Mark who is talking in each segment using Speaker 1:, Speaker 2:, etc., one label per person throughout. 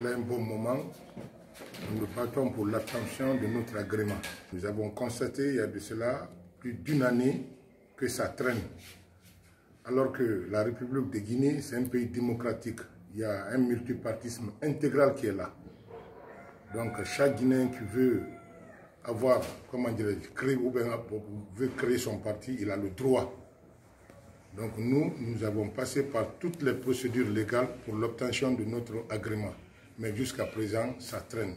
Speaker 1: Là, un bon moment, nous nous battons pour l'attention de notre agrément. Nous avons constaté il y a de cela plus d'une année que ça traîne. Alors que la République de Guinée, c'est un pays démocratique. Il y a un multipartisme intégral qui est là. Donc chaque Guinéen qui veut avoir, comment dire, créer, ou bien veut créer son parti, il a le droit. Donc nous, nous avons passé par toutes les procédures légales pour l'obtention de notre agrément mais jusqu'à présent, ça traîne.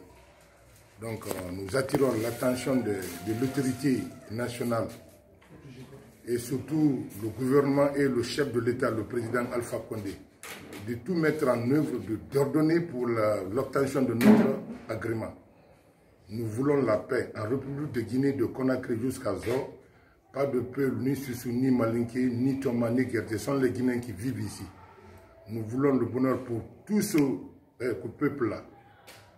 Speaker 1: Donc, euh, nous attirons l'attention de, l'autorité nationale et surtout le gouvernement et le chef de l'État, le président Alpha Condé, de tout mettre en œuvre, d'ordonner pour l'obtention de notre agrément. Nous voulons la paix en République de Guinée, de Conakry jusqu'à Zor. Pas de peuple, ni Susu, ni Malinké, ni Thomas, ni Guerté. Ce sont les Guinéens qui vivent ici. Nous voulons le bonheur pour tous ceux peuple-là.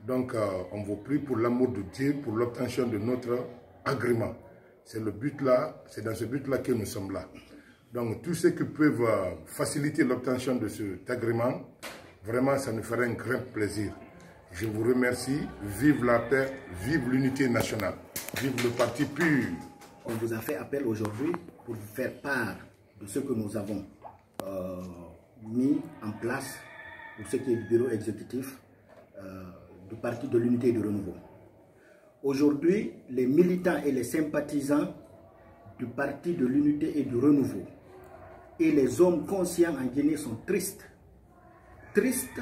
Speaker 1: Donc, euh, on vous prie pour l'amour de Dieu, pour l'obtention de notre agrément. C'est le but-là, c'est dans ce but-là que nous sommes là. Donc, tous ceux qui peuvent euh, faciliter l'obtention de cet agrément, vraiment, ça nous ferait un grand plaisir. Je vous remercie. Vive la paix, vive l'unité nationale, vive le parti pur.
Speaker 2: On vous a fait appel aujourd'hui pour vous faire part de ce que nous avons euh, mis en place pour ce qui est du bureau exécutif euh, du Parti de l'Unité et du Renouveau. Aujourd'hui, les militants et les sympathisants du Parti de l'Unité et du Renouveau et les hommes conscients en Guinée sont tristes. Tristes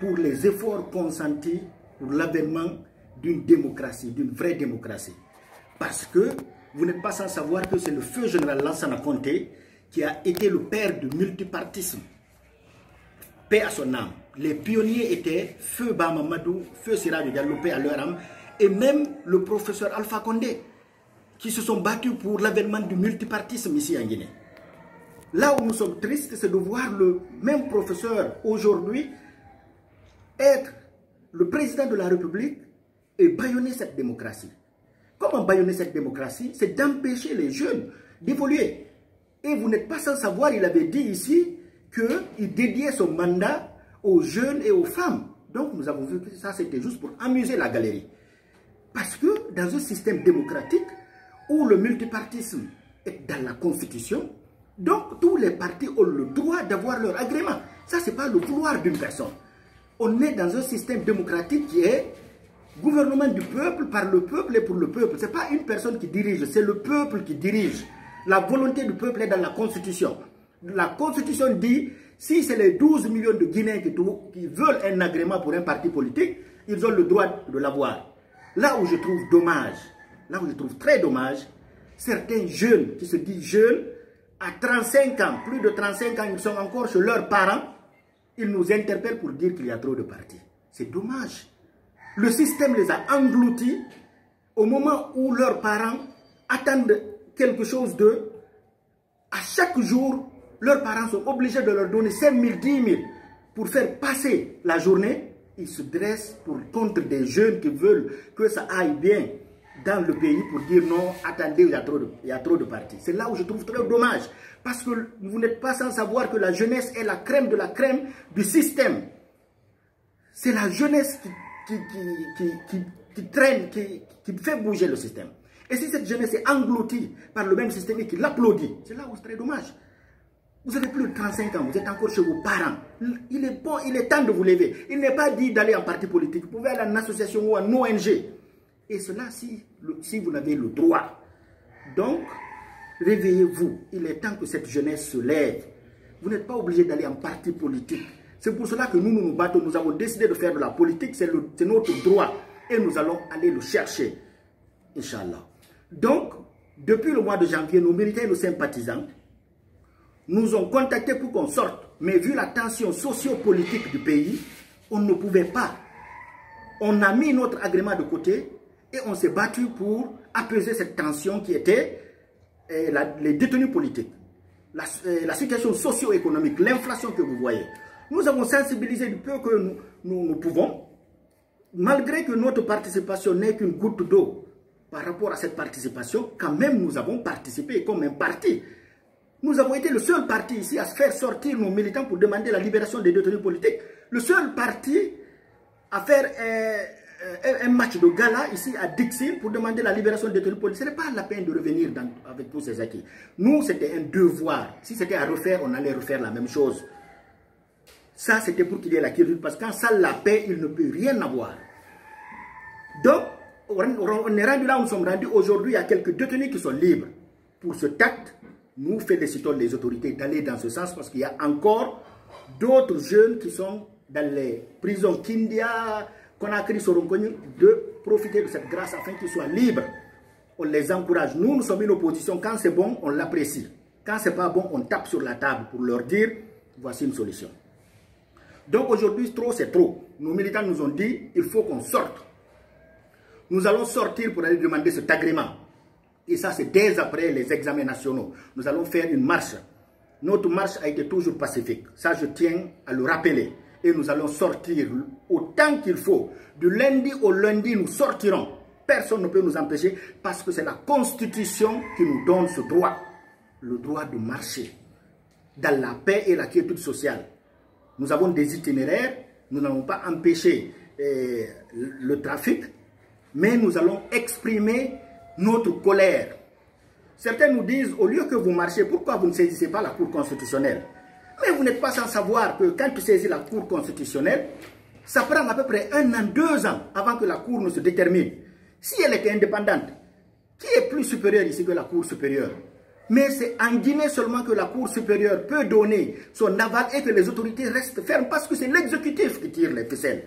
Speaker 2: pour les efforts consentis pour l'avènement d'une démocratie, d'une vraie démocratie. Parce que vous n'êtes pas sans savoir que c'est le feu général Lansana Conté qui a été le père du multipartisme à son âme. Les pionniers étaient Feu Bamamadou, Feu Siraj Diallo, paix à leur âme, et même le professeur Alpha Condé, qui se sont battus pour l'avènement du multipartisme ici en Guinée. Là où nous sommes tristes, c'est de voir le même professeur aujourd'hui être le président de la République et baïonner cette démocratie. Comment baïonner cette démocratie? C'est d'empêcher les jeunes d'évoluer. Et vous n'êtes pas sans savoir, il avait dit ici, qu'il dédiait son mandat aux jeunes et aux femmes. Donc nous avons vu que ça c'était juste pour amuser la galerie. Parce que dans un système démocratique où le multipartisme est dans la constitution, donc tous les partis ont le droit d'avoir leur agrément. Ça c'est pas le vouloir d'une personne. On est dans un système démocratique qui est gouvernement du peuple, par le peuple et pour le peuple. Ce n'est pas une personne qui dirige, c'est le peuple qui dirige. La volonté du peuple est dans la constitution la Constitution dit, si c'est les 12 millions de Guinéens qui, qui, veulent un agrément pour un parti politique, ils ont le droit de l'avoir. Là où je trouve dommage, là où je trouve très dommage, certains jeunes qui se disent jeunes, à 35 ans, plus de 35 ans, ils sont encore chez leurs parents, ils nous interpellent pour dire qu'il y a trop de partis. C'est dommage. Le système les a engloutis au moment où leurs parents attendent quelque chose d'eux. À chaque jour, leurs parents sont obligés de leur donner 5 000, 10 000 pour faire passer la journée. Ils se dressent contre des jeunes qui veulent que ça aille bien dans le pays pour dire non, attendez, il y a trop de, il a trop de partis. C'est là où je trouve très dommage. Parce que vous n'êtes pas sans savoir que la jeunesse est la crème de la crème du système. C'est la jeunesse qui, qui, qui, qui traîne, qui, fait bouger le système. Et si cette jeunesse est engloutie par le même système et qui l'applaudit, c'est là où c'est très dommage. Vous avez plus de 35 ans, vous êtes encore chez vos parents. Il est bon, il est temps de vous lever. Il n'est pas dit d'aller en parti politique. Vous pouvez aller en association ou en ONG. Et cela, si, si vous avez le droit. Donc, réveillez-vous. Il est temps que cette jeunesse se lève. Vous n'êtes pas obligé d'aller en parti politique. C'est pour cela que nous, nous nous battons. Nous avons décidé de faire de la politique. C'est notre droit. Et nous allons aller le chercher. Inch'Allah. Donc, depuis le mois de janvier, nos militaires et nos sympathisants nous ont contactés pour qu'on sorte. Mais vu la tension socio-politique du pays, on ne pouvait pas. On a mis notre agrément de côté et on s'est battu pour apaiser cette tension qui était eh, les détenus politiques. La, eh, la situation socio-économique, l'inflation que vous voyez. Nous avons sensibilisé du peu que nous, nous pouvons, malgré que notre participation n'est qu'une goutte d'eau par rapport à cette participation, quand même nous avons participé comme un parti. Nous avons été le seul parti ici à faire sortir nos militants pour demander la libération des détenus politiques. Le seul parti à faire un, match de gala ici à Dixie pour demander la libération des détenus politiques. Ce n'est pas la peine de revenir avec tous ces acquis. Nous, c'était un devoir. Si c'était à refaire, on allait refaire la même chose. Ça, c'était pour qu'il y ait la quiétude, parce que quand ça la paix, il ne peut rien avoir. Donc, on est rendu là où nous sommes rendus. Aujourd'hui, il y a quelques détenus qui sont libres. Pour ce tact, nous félicitons les autorités d'aller dans ce sens parce qu'il y a encore d'autres jeunes qui sont dans les prisons Kindia, Conakry, Soronkoni, de profiter de cette grâce afin qu'ils soient libres. On les encourage. Nous, nous sommes une opposition. Quand c'est bon, on l'apprécie. Quand c'est pas bon, on tape sur la table pour leur dire, voici une solution. Donc aujourd'hui, trop, c'est trop. Nos militants nous ont dit, il faut qu'on sorte. Nous allons sortir pour aller demander cet agrément. Et ça, c'est dès après les examens nationaux. Nous allons faire une marche. Notre marche a été toujours pacifique. Ça, je tiens à le rappeler. Et nous allons sortir autant qu'il faut. Du lundi au lundi, nous sortirons. Personne ne peut nous empêcher parce que c'est la Constitution qui nous donne ce droit. Le droit de marcher dans la paix et la quiétude sociale. Nous avons des itinéraires. Nous n'allons pas empêcher eh, le trafic. Mais nous allons exprimer notre colère. Certains nous disent, au lieu que vous marchez, pourquoi vous ne saisissez pas la Cour constitutionnelle? Mais vous n'êtes pas sans savoir que quand tu saisis la Cour constitutionnelle, ça prend à peu près un an, deux ans avant que la Cour ne se détermine. Si elle était indépendante, qui est plus supérieur ici que la Cour supérieure? Mais c'est en Guinée seulement que la Cour supérieure peut donner son aval et que les autorités restent fermes parce que c'est l'exécutif qui tire les ficelles.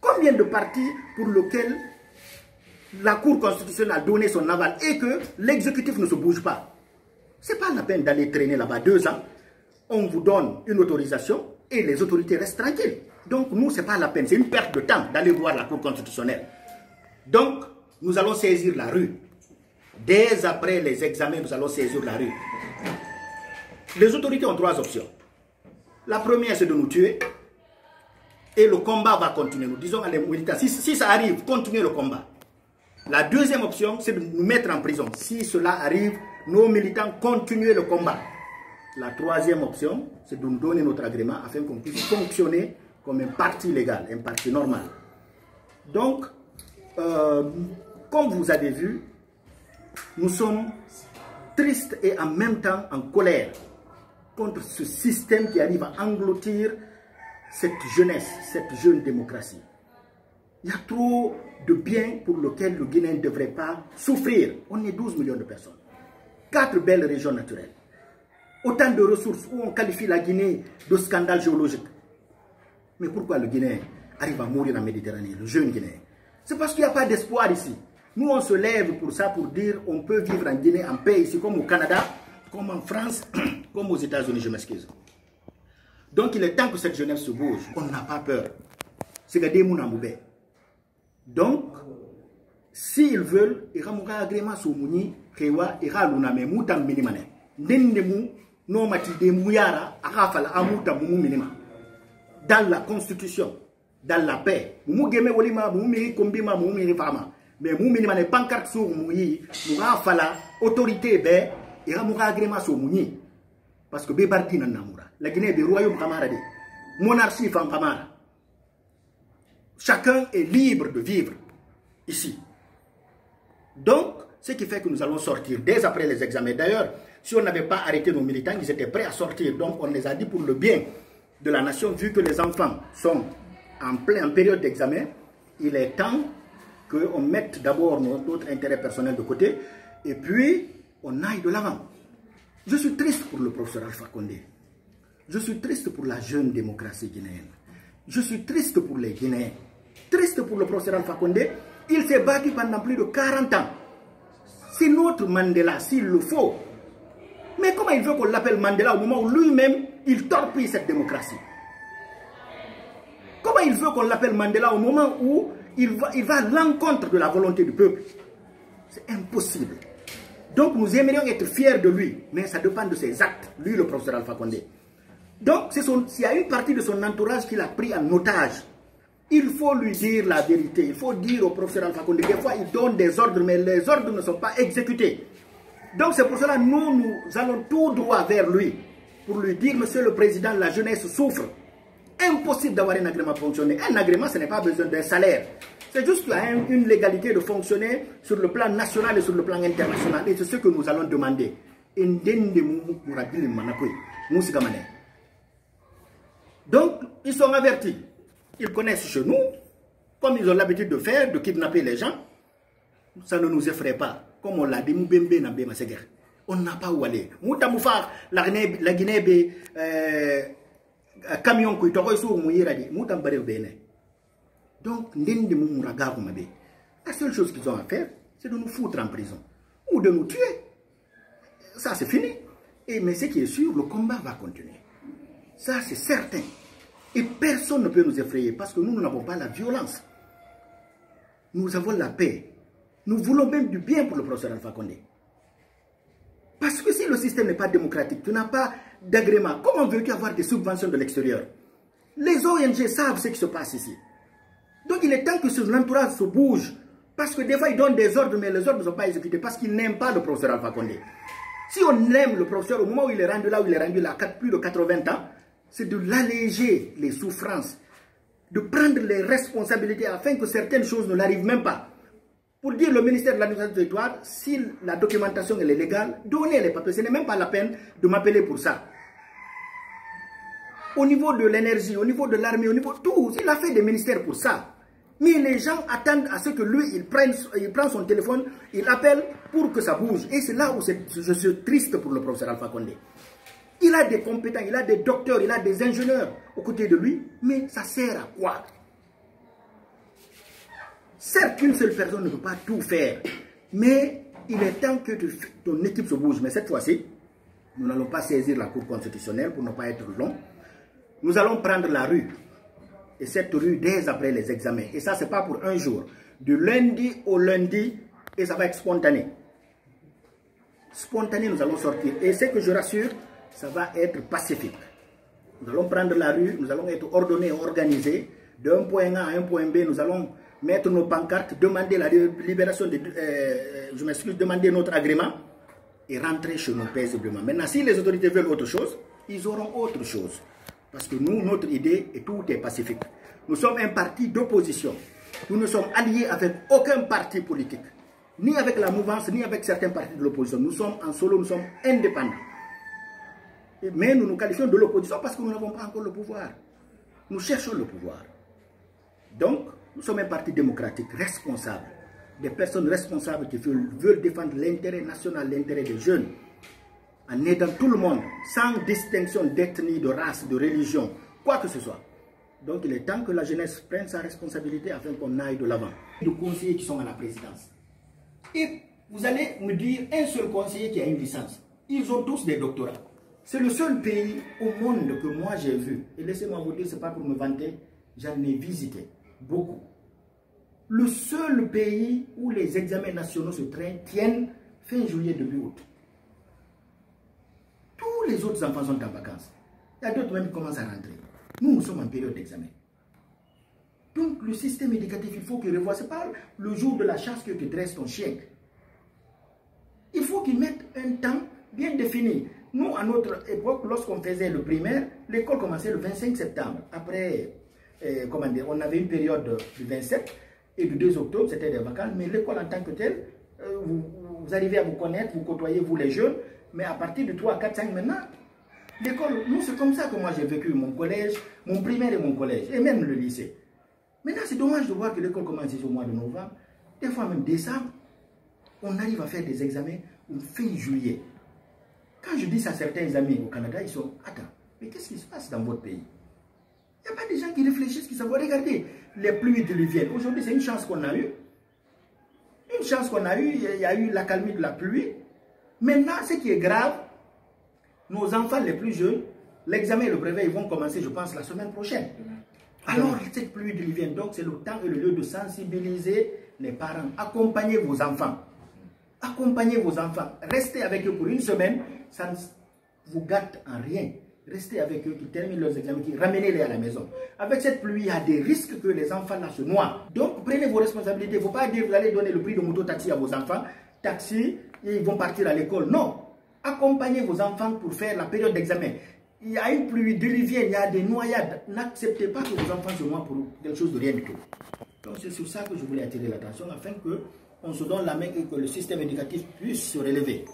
Speaker 2: Combien de partis pour lesquels la Cour constitutionnelle a donné son aval et que l'exécutif ne se bouge pas. Ce n'est pas la peine d'aller traîner là-bas deux ans. On vous donne une autorisation et les autorités restent tranquilles. Donc nous, ce n'est pas la peine, c'est une perte de temps d'aller voir la Cour constitutionnelle. Donc, nous allons saisir la rue. Dès après les examens, nous allons saisir la rue. Les autorités ont trois options. La première, c'est de nous tuer. Et le combat va continuer. Nous disons à les militaires, si, si ça arrive, continuez le combat. La deuxième option, c'est de nous mettre en prison. Si cela arrive, nos militants continuent le combat. La troisième option, c'est de nous donner notre agrément afin qu'on puisse fonctionner comme un parti légal, un parti normal. Donc, euh, comme vous avez vu, nous sommes tristes et en même temps en colère contre ce système qui arrive à engloutir cette jeunesse, cette jeune démocratie. Il y a trop de biens pour lesquels le Guinéen ne devrait pas souffrir. On est 12 millions de personnes. Quatre belles régions naturelles. Autant de ressources où on qualifie la Guinée de scandale géologique. Mais pourquoi le Guinéen arrive à mourir en Méditerranée, le jeune Guinéen? C'est parce qu'il n'y a pas d'espoir ici. Nous, on se lève pour ça, pour dire on peut vivre en Guinée en paix ici, comme au Canada, comme en France, comme aux États-Unis, je m'excuse. Donc, il est temps que cette jeunesse se bouge. On n'a pas peur. C'est que des donc, s'ils veulent, ils vont agrément sur Mouni, Kewa, ils vont nous moutam minimane. Nendemu, no de mouyara, arafal amouta moumu minima. Dans la constitution, dans la paix, geme miri kombima, moumu miri fama. Mais sur mouyi, moura fala, autorité be, agrément. Parce que nan namoura. La Guinée le royaume de. Monarchie. Chacun est libre de vivre ici. Donc, ce qui fait que nous allons sortir dès après les examens. D'ailleurs, si on n'avait pas arrêté nos militants, ils étaient prêts à sortir. Donc, on les a dit pour le bien de la nation, vu que les enfants sont en plein en période d'examen, il est temps qu'on mette d'abord notre intérêt personnel de côté et puis on aille de l'avant. Je suis triste pour le professeur Alpha Condé. Je suis triste pour la jeune démocratie guinéenne. Je suis triste pour les Guinéens. Triste pour le professeur Alpha Condé, il s'est battu pendant plus de 40 ans. C'est notre Mandela, s'il le faut. Mais comment il veut qu'on l'appelle Mandela au moment où lui-même, il torpille cette démocratie? Comment il veut qu'on l'appelle Mandela au moment où il va, il va à l'encontre de la volonté du peuple? C'est impossible. Donc nous aimerions être fiers de lui, mais ça dépend de ses actes, lui le professeur Alpha Condé. Donc il y a une partie de son entourage qu'il a pris en otage. Il faut lui dire la vérité. Il faut dire au professeur Alpha Condé, des fois il donne des ordres, mais les ordres ne sont pas exécutés. Donc c'est pour cela que nous, nous allons tout droit vers lui pour lui dire, Monsieur le Président, la jeunesse souffre. Impossible d'avoir un agrément fonctionner. Un agrément, ce n'est pas besoin d'un salaire. C'est juste une légalité de fonctionner sur le plan national et sur le plan international. Et c'est ce que nous allons demander. Donc, ils sont avertis. Ils connaissent chez nous, comme ils ont l'habitude de faire, de kidnapper les gens. Ça ne nous effraie pas. Comme on l'a dit, on n'a pas où aller. La Guinée, euh, camion qui est sur Mouyiradi, Moutambare Bénin. Donc, la seule chose qu'ils ont à faire, c'est de nous foutre en prison ou de nous tuer. Ça, c'est fini. Mais ce qui est sûr, le combat va continuer. Ça, c'est certain. Et personne ne peut nous effrayer parce que nous, nous n'avons pas la violence. Nous avons la paix. Nous voulons même du bien pour le professeur Alpha Condé. Parce que si le système n'est pas démocratique, tu n'as pas d'agrément, comment veux-tu avoir des subventions de l'extérieur? Les ONG savent ce qui se passe ici. Donc il est temps que l'entourage se bouge. Parce que des fois, ils donnent des ordres, mais les ordres ne sont pas exécutés parce qu'ils n'aiment pas le professeur Alpha Condé. Si on aime le professeur, au moment où il est rendu là, où il est rendu là, plus de 80 ans, c'est de l'alléger les souffrances, de prendre les responsabilités afin que certaines choses ne l'arrivent même pas. Pour dire le ministère de l'administration territoire, si la documentation est légale, donnez les papiers. Ce n'est même pas la peine de m'appeler pour ça au niveau de l'énergie, au niveau de l'armée, au niveau de tout. Il a fait des ministères pour ça. Mais les gens attendent à ce que lui, il prenne, il prend son téléphone, il appelle pour que ça bouge. Et c'est là où je suis triste pour le professeur Alpha Condé. Il a des compétents, il a des docteurs, il a des ingénieurs aux côtés de lui, mais ça sert à quoi? Certes qu'une seule personne ne peut pas tout faire, mais il est temps que ton équipe se bouge. Mais cette fois-ci, nous n'allons pas saisir la Cour constitutionnelle pour ne pas être long. Nous allons prendre la rue. Et cette rue dès après les examens. Et ça, ce n'est pas pour un jour. Du lundi au lundi, et ça va être spontané. Spontané, nous allons sortir. Et ce que je rassure, ça va être pacifique. Nous allons prendre la rue, nous allons être ordonnés, organisés. D'un point A à un point B, nous allons mettre nos pancartes, demander la libération, de, euh, je m'excuse, demander notre agrément et rentrer chez nous paisiblement. Maintenant, si les autorités veulent autre chose, ils auront autre chose. Parce que nous, notre idée, et tout est pacifique. Nous sommes un parti d'opposition. Nous ne sommes alliés avec aucun parti politique. Ni avec la mouvance, ni avec certains partis de l'opposition. Nous sommes en solo, nous sommes indépendants. Mais nous nous qualifions de l'opposition parce que nous n'avons pas encore le pouvoir. Nous cherchons le pouvoir. Donc, nous sommes un parti démocratique responsable. Des personnes responsables qui veulent, défendre l'intérêt national, l'intérêt des jeunes en aidant tout le monde, sans distinction d'ethnie, de race, de religion, quoi que ce soit. Donc il est temps que la jeunesse prenne sa responsabilité afin qu'on aille de l'avant. Les conseillers qui sont à la présidence. Et vous allez me dire un seul conseiller qui a une licence. Ils ont tous des doctorats. C'est le seul pays au monde que moi j'ai vu. Et laissez-moi vous dire, ce n'est pas pour me vanter, j'en ai visité beaucoup. Le seul pays où les examens nationaux se tiennent fin juillet, début août les autres enfants sont en vacances. Il y a d'autres qui commencent à rentrer. Nous, nous sommes en période d'examen. Donc, le système éducatif, il faut qu'il revoie. Ce n'est pas le jour de la chasse que tu dresses ton chien. Il faut qu'il mette un temps bien défini. Nous, à notre époque, lorsqu'on faisait le primaire, l'école commençait le 25 septembre. Après, euh, comment dire, on avait une période du 27 et du 2 octobre, c'était des vacances. Mais l'école en tant que telle, euh, vous, arrivez à vous connaître, vous côtoyez, vous les jeunes, mais à partir de 3, 4, 5 maintenant, l'école, nous c'est comme ça que moi j'ai vécu mon collège, mon primaire et mon collège, et même le lycée. Maintenant c'est dommage de voir que l'école commence au mois de novembre, des fois même décembre, on arrive à faire des examens au fin juillet. Quand je dis ça à certains amis au Canada, ils sont, attends, mais qu'est-ce qui se passe dans votre pays? Il n'y a pas des gens qui réfléchissent, qui savent, regardez, les pluies diluviennes. Aujourd'hui, c'est une chance qu'on a eue. Une chance qu'on a eue, il y a eu l'accalmie de la pluie, Maintenant, ce qui est grave, nos enfants les plus jeunes, l'examen et le brevet, ils vont commencer, je pense, la semaine prochaine. Alors, cette pluie diluvienne, donc c'est le temps et le lieu de sensibiliser les parents. Accompagnez vos enfants. Accompagnez vos enfants. Restez avec eux pour une semaine, ça ne vous gâte en rien. Restez avec eux, qui terminent leurs examens, qui ramenez-les à la maison. Avec cette pluie, il y a des risques que les enfants là se noient. Donc, prenez vos responsabilités. Il ne faut pas dire que vous allez donner le prix de moto-taxi à vos enfants. Taxi, ils vont partir à l'école. Non. Accompagnez vos enfants pour faire la période d'examen. il y a une pluie rivières, il y a des noyades. N'acceptez pas que vos enfants se noient pour quelque chose de rien du tout. Donc c'est sur ça que je voulais attirer l'attention afin qu'on se donne la main et que le système éducatif puisse se relever.